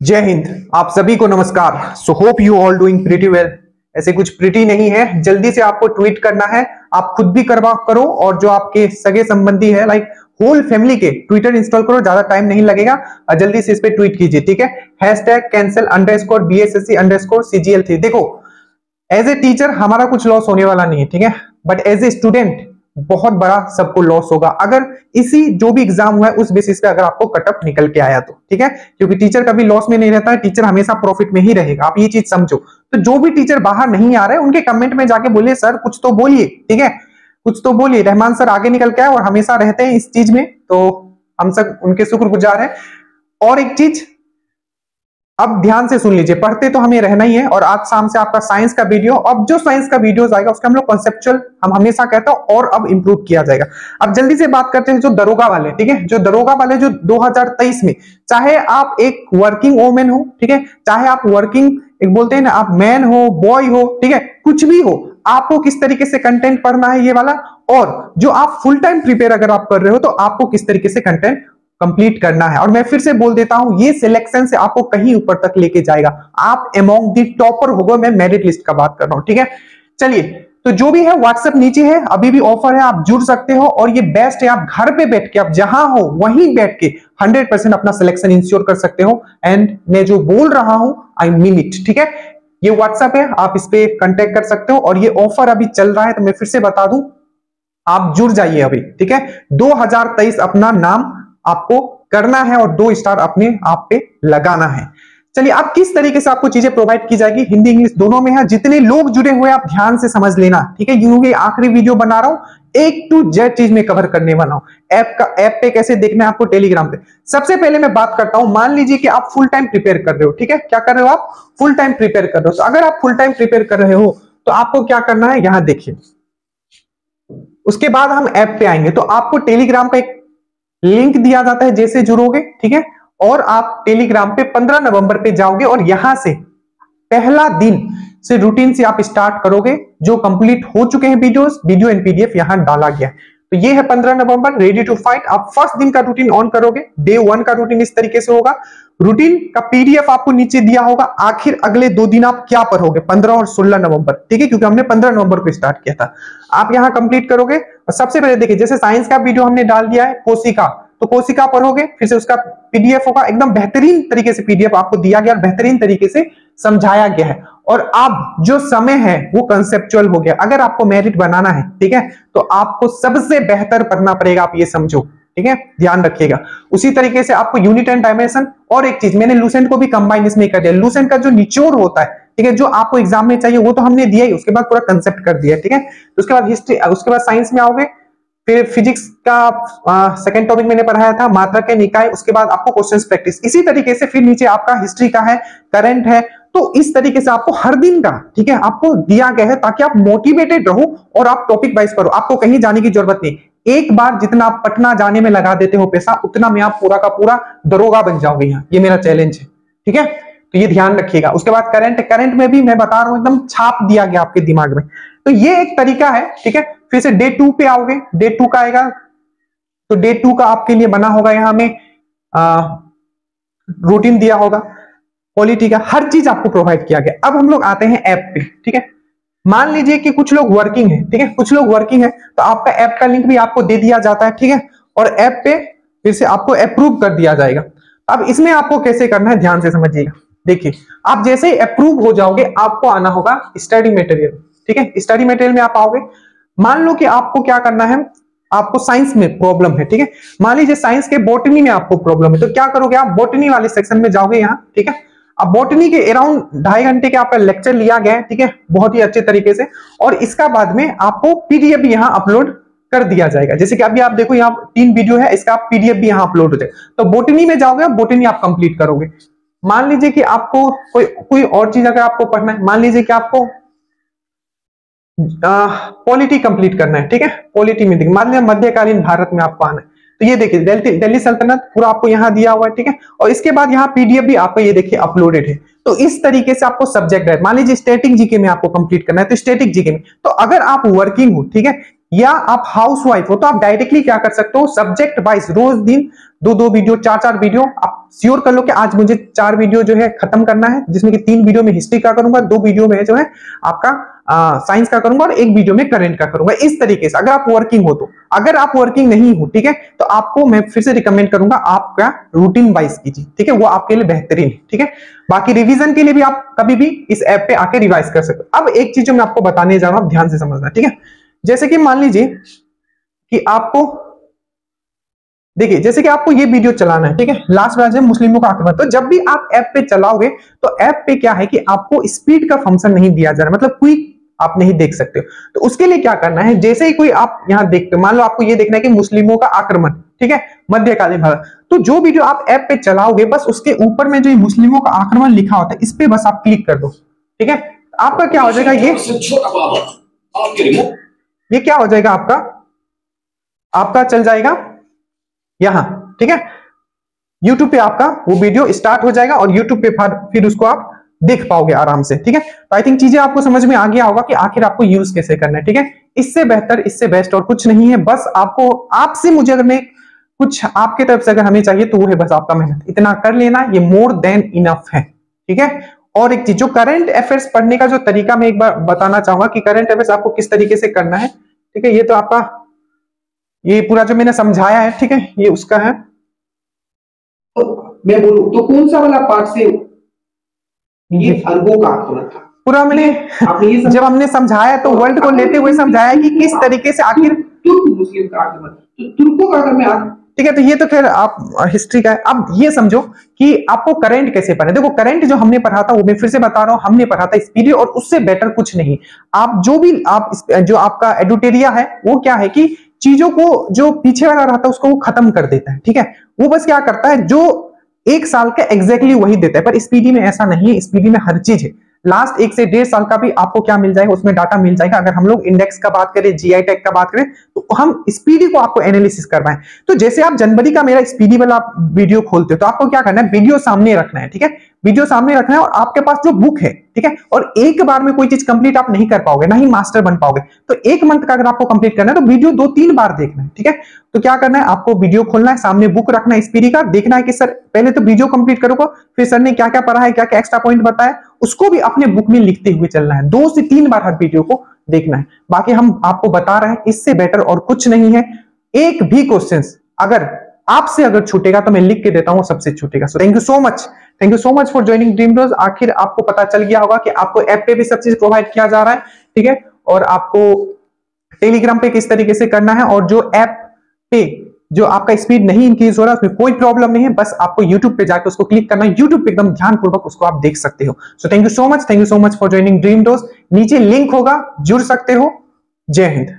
जय हिंद। आप सभी को नमस्कार। So hope you all doing pretty well ऐसे कुछ प्रिटी नहीं है। जल्दी से आपको ट्वीट करना है। आप खुद भी करवा करो और जो आपके सगे संबंधी है लाइक होल फैमिली के ट्विटर इंस्टॉल करो। ज़्यादा टाइम नहीं लगेगा। जल्दी से इस पे ट्वीट कीजिए, ठीक है? Hashtag cancel underscore B S S C underscore CGL three देखो एज ए टीचर हमारा कुछ लॉस होने वाला नहीं है, ठीक है? बट एज ए स्टूडेंट बहुत बड़ा सबको लॉस होगा। अगर इसी जो भी एग्ज़ाम हुआ है, उस बेसिस पे अगर आपको कटअप निकल के आया तो ठीक है? क्योंकि टीचर कभी लॉस में नहीं रहता है टीचर हमेशा प्रॉफिट में ही रहेगा। आप ये चीज़ समझो। तो जो भी टीचर बाहर नहीं आ रहे हैं उनके कमेंट में जाके बोलिए, सर, कुछ तो बोलिए। ठीक है? कुछ तो बोलिए। रहमान सर आगे निकल के आए और हमेशा रहते हैं इस चीज़ में। तो हम सब उनके शुक्रगुजार हैं। और एक चीज़ अब ध्यान से सुन लीजिए, पढ़ते तो हमें रहना ही है और आज शाम से आपका साइंस का वीडियो अब जो साइंस का वीडियो आएगा, उसका हम लोग कॉन्सेप्चुअल हम हमेशा कहते हैं, और अब इंप्रूव किया जाएगा। अब जल्दी से बात करते हैं जो दरोगा वाले, ठीक है? जो दरोगा वाले जो 2023 में, चाहे आप एक वर्किंग वोमेन हो, ठीक है? चाहे आप वर्किंग एक बोलते हैं ना, आप मैन हो बॉय हो, ठीक है? कुछ भी हो, आपको किस तरीके से कंटेंट पढ़ना है ये वाला? और जो आप फुल टाइम प्रिपेयर अगर आप कर रहे हो तो आपको किस तरीके से कंटेंट कंप्लीट करना है। और मैं फिर से बोल देता हूँ, ये सिलेक्शन से आपको कहीं ऊपर तक लेके जाएगा। आप अमोंग दी टॉपर होगा, मैं मेरिट लिस्ट का बात कर रहा हूँ, ठीक है? चलिए तो जो भी है व्हाट्सएप नीचे है, अभी भी ऑफ़र है, आप जुड़ सकते हो, और ये बेस्ट है, आप घर पे बैठ के, आप जहाँ हो, वहीं बैठ के 100 परसेंट अपना सिलेक्शन इंश्योर कर सकते हो। एंड मैं जो बोल रहा हूँ आई मीन इट ठीक है? ये व्हाट्सएप है, आप इस पे कंटेक्ट कर सकते हो, और ये ऑफ़र अभी चल रहा है तो मैं फिर से बता दूँ, आप जुड़ जाइए अभी, ठीक है? 2023 अपना नाम आपको करना है और दो स्टार अपने आप पे लगाना है। चलिए, अब किस तरीके से आपको चीज़ें प्रोवाइड की जाएगी? हिंदी, इंग्लिश दोनों में है। जितने लोग जुड़े हुए आप ध्यान से समझ लेना, ठीक है? क्योंकि आखिरी वीडियो बना रहा हूँ। एक टू जेड चीज़ में कवर करने वाला हूँ। ऐप का ऐप पे कैसे देखना है आपको? टेलीग्राम पे। सबसे पहले मैं बात करता हूँ, मान लीजिए कि आप फुल टाइम प्रिपेयर कर रहे हो, ठीक है? क्या कर रहे हो आप? फुल टाइम प्रिपेयर कर रहे हो। तो अगर आप फुल टाइम प्रिपेयर कर रहे हो तो आपको क्या करना है? यहाँ देखिए। उसके बाद हम ऐप पे आएँगे। तो आपको टेलीग्राम का एक लिंक दिया जाता है जैसे जुड़ोगे, ठीक है? और आप टेलीग्राम पे 15 नवंबर पे जाओगे और यहाँ से पहला दिन से रूटीन से आप स्टार्ट करोगे, जो कंप्लीट हो चुके हैं वीडियोस वीडियो एंड पीडीएफ यहाँ डाला गया है। तो ये है 15 नवंबर रेडी टू फाइट आप फ़र्स्ट दिन का रूटीन ऑन करोगे डे वन का रूटीन इस तरीके से होगा। रूटीन का पीडीएफ आपको नीचे दिया होगा, आखिर अगले दो दिन आप क्या पढ़ोगे? 15 और 16 नवंबर, ठीक है? क्योंकि हमने 15 नवंबर को स्टार्ट किया था। आप यहाँ कंप्लीट करोगे सबसे पहले देखिए, जैसे साइंस का वीडियो हमने डाल दिया है, कोशिका। तो कोशिका पढ़ोगे, फिर से उसका पीडीएफ होगा, एकदम बेहतरीन तरीके से पीडीएफ आपको दिया गया और बेहतरीन तरीके से समझाया गया है। और अब जो समय है, वो कंसेप्चुअल हो गया। अगर आपको मेरिट बनाना है, ठीक है तो आपको सबसे बेहतर पढ़ना पड़ेगा, आप ये समझो, ठीक है, ध्यान रखिएगा। उसी तरीके से आपको यूनिट एंड डायमेंशन और एक चीज़, मैंने लूसेंट को भी कंबाइन इसमें कर दिया। लूसेंट का जो निचोड़ होता है ठीक है, जो आपको एग्ज़ाम में चाहिए, वो तो हमने दिया ही, उसके बाद पूरा कंसेप्ट कर दिया, ठीक है? तो उसके बाद हिस्ट्री उसके बाद साइंस में आओगे, फिर फिजिक्स का सेकंड टॉपिक मैंने पढ़ाया था, मात्रा के निकाय, उसके बाद आपको क्वेश्चंस प्रैक्टिस इसी तरीके से फिर नीचे आपका हिस्ट्री का है करंट है तो इस तरीके से आपको हर दिन का, ठीक है, आपको दिया गया है, ताकि आप मोटिवेटेड रहो और आप टॉपिक वाइज पढ़ो। आपको कहीं जाने की ज़रूरत नहीं। एक बार जितना आप पटना जाने में लगा देते हो पैसा, उतना में आप पूरा का पूरा दरोगा बन जाओगे यहाँ। ये मेरा चैलेंज है, ठीक है? तो ये ध्यान रखिएगा। उसके बाद करंट करंट में भी मैं बता रहा हूँ, एकदम छाप दिया गया आपके दिमाग में। तो ये एक तरीका है, ठीक है? फिर से डे टू पे आओगे। डे टू का आएगा तो डे टू का आपके लिए बना होगा यहाँ में रूटीन दिया होगा। पॉलिटी का हर चीज़ आपको प्रोवाइड किया गया। अब हम लोग आते हैं ऐप पे, ठीक है? मान लीजिए कि कुछ लोग वर्किंग है, ठीक है? कुछ लोग वर्किंग है तो आपका ऐप का लिंक भी आपको दे दिया जाता है, ठीक है? और ऐप पे फिर से आपको अप्रूव कर दिया जाएगा। अब इसमें आपको कैसे करना है, ध्यान से समझिएगा। देखिए, आप जैसे अप्रूव हो जाओगे, आपको आना होगा स्टडी मटेरियल ठीक है? स्टडी मटेरियल में आप आओगे। मान लो कि आपको क्या करना है? आपको साइंस में प्रॉब्लम है, ठीक है? मान लीजिए साइंस के बोटनी में आपको प्रॉब्लम है तो क्या करोगे आप? बोटनी वाले सेक्शन में जाओगे यहाँ, ठीक है? अब बोटनी के अराउंड ढाई घंटे के आपका लेक्चर लिया गया है, ठीक है? बहुत ही अच्छे तरीके से। और इसका बाद में आपको पीडीएफ भी यहाँ अपलोड कर दिया जाएगा। जैसे कि अभी आप देखो, यहाँ तीन वीडियो है, इसका आप पीडीएफ भी यहाँ अपलोड हो जाए। तो बोटनी में जाओगे बोटनी आप कंप्लीट करोगे। मान लीजिए कि आपको कोई कोई और चीज़ अगर आपको पढ़ना है, मान लीजिए कि आपको पॉलिटी कंप्लीट करना है, ठीक है? पॉलिटी में देखिए मान लिया मध्यकालीन भारत में आपको आना है। तो ये देखिए, दिल्ली सल्तनत पूरा आपको यहाँ दिया हुआ है, ठीक है? और इसके बाद यहाँ पीडीएफ भी आपको ये देखिए अपलोडेड है। तो इस तरीके से आपको सब्जेक्ट है। मान लीजिए स्टेटिक जीके में आपको कंप्लीट करना है तो स्टेटिक जीके में। तो अगर आप वर्किंग हो, ठीक है? या आप हाउस वाइफ हो तो आप डायरेक्टली क्या कर सकते हो सब्जेक्ट वाइज रोज दिन दो दो वीडियो चार चार वीडियो आप श्योर कर लो कि आज मुझे चार वीडियो जो है खत्म करना है, जिसमें कि तीन वीडियो में हिस्ट्री का करूँगा, दो वीडियो में जो है आपका साइंस का करूँगा और एक वीडियो में करंट का करूँगा। इस तरीके से अगर आप वर्किंग हो तो। अगर आप वर्किंग नहीं हो, ठीक है तो आपको मैं फिर से रिकमेंड करूँगा आपका रूटीन वाइज कीजिए, ठीक है, वो आपके लिए बेहतरीन है, ठीक है। बाकी रिविजन के लिए भी आप कभी भी इस ऐप पे आके रिवाइज कर सकते हो। अब एक चीज़ जो मैं आपको बताने जा रहा हूँ ध्यान से समझना, ठीक है। जैसे कि मान लीजिए कि आपको, देखिए, जैसे कि आपको ये वीडियो चलाना है, ठीक है? लास्ट है, मुस्लिमों का आक्रमण। तो जब भी आप ऐप पे चलाओगे तो ऐप पे क्या है कि आपको स्पीड का फ़ंक्शन नहीं दिया जा रहा मतलब क्विक आप नहीं देख सकते हो। तो उसके लिए क्या करना है, जैसे ही कोई आप यहाँ देखते हो, मान लो आपको ये देखना है कि मुस्लिमों का आक्रमण, ठीक है? मध्यकालीन भारत। तो जो वीडियो आप ऐप पे चलाओगे, बस उसके ऊपर में जो मुस्लिमों का आक्रमण लिखा होता है, इस पे बस आप क्लिक कर दो, ठीक है? आपका क्या हो जाएगा ये ये क्या हो जाएगा आपका? आपका चल जाएगा यहाँ, ठीक है? यूट्यूब पे आपका वो वीडियो स्टार्ट हो जाएगा और यूट्यूब पे फिर उसको आप देख पाओगे आराम से, ठीक है? तो आई थिंक चीज़ें आपको समझ में आ गया होगा कि आखिर आपको यूज़ कैसे करना है, ठीक है? इससे बेहतर, इससे बेस्ट और कुछ नहीं है, बस आपको, आपसे मुझे अगर मैं कुछ आपके तरफ़ से अगर हमें चाहिए तो वो है बस आपका मेहनत। इतना कर लेना, ये मोर देन इनफ है, ठीक है? और एक चीज़ जो करंट अफेयर्स पढ़ने का जो तरीका मैं एक बार बताना चाहूँगा कि करंट अफेयर्स आपको किस तरीके से करना है ठीक है? ये तो आपका ये पूरा जो मैंने समझाया है ठीक है? ये उसका है। तो मैं बोलू तो कौन सा वाला पार्ट से ये अरबों का आक्रमण था पूरा मैंने जब हमने समझाया तो वर्ल्ड को लेते हुए समझाया कि किस तरीके से आखिर तुर्क मुस्लिम का आक्रमण। तो तुर्कों का अगर मैं ठीक है तो ये तो खैर आप हिस्ट्री का है। अब ये समझो कि आपको करंट कैसे पढ़े देखो करंट जो हमने पढ़ा था, वो मैं फिर से बता रहा हूँ, हमने पढ़ा था स्पीडी और उससे बेटर कुछ नहीं। आप जो भी, आप जो आपका एडुटेरिया है, वो क्या है कि चीज़ों को जो पीछे वाला रहता है, उसको वो खत्म कर देता है, ठीक है? वो बस क्या करता है, जो एक साल का एग्जैक्टली exactly वही देता है। पर स्पीडी में ऐसा नहीं है स्पीडी में हर चीज़ है। लास्ट एक से डेढ़ साल का भी आपको क्या मिल जाएगा, उसमें डाटा मिल जाएगा। अगर हम लोग इंडेक्स का बात करें जीआई टेक का बात करें तो हम स्पीडी को आपको एनालिसिस करवाएँ। तो जैसे आप जनवरी का मेरा स्पीडी वाला वीडियो खोलते हो तो आपको क्या करना है वीडियो सामने रखना है, ठीक है? वीडियो सामने रखना है और आपके पास जो बुक है, ठीक है? और एक बार में कोई चीज़ कंप्लीट आप नहीं कर पाओगे, ना ही मास्टर बन पाओगे। तो एक मंथ का अगर आपको कंप्लीट करना है तो वीडियो दो तीन बार देखना है, ठीक है? तो क्या करना है, आपको वीडियो खोलना है, सामने बुक रखना है स्पीडी का। देखना है कि, सर, पहले तो वीडियो कंप्लीट करोगे फिर सर ने क्या क्या पढ़ा है क्या क्या एक्स्ट्रा पॉइंट बताया? उसको भी अपने बुक में लिखते हुए चलना है। दो से तीन बार हर वीडियो को देखना है। बाकी हम आपको बता रहे हैं, इससे बेटर और कुछ नहीं है। एक भी क्वेश्चन अगर आपसे अगर छूटेगा तो मैं लिख के देता हूँ, सबसे छूटेगा। So thank you so much thank you so much for joining dream rose आखिर आपको पता चल गया होगा कि आपको ऐप पे भी सब चीज़ प्रोवाइड किया जा रहा है, ठीक है? और आपको टेलीग्राम पे किस तरीके से करना है और जो ऐप पे जो आपका स्पीड नहीं इंक्रीज हो रहा है, उसमें कोई प्रॉब्लम नहीं है, बस आपको यूट्यूब पे जाकर उसको क्लिक करना है। यूट्यूब पे एकदम ध्यानपूर्वक उसको आप देख सकते हो। So thank you so much thank you so much for joining dream dose नीचे लिंक होगा, जुड़ सकते हो। जय हिंद।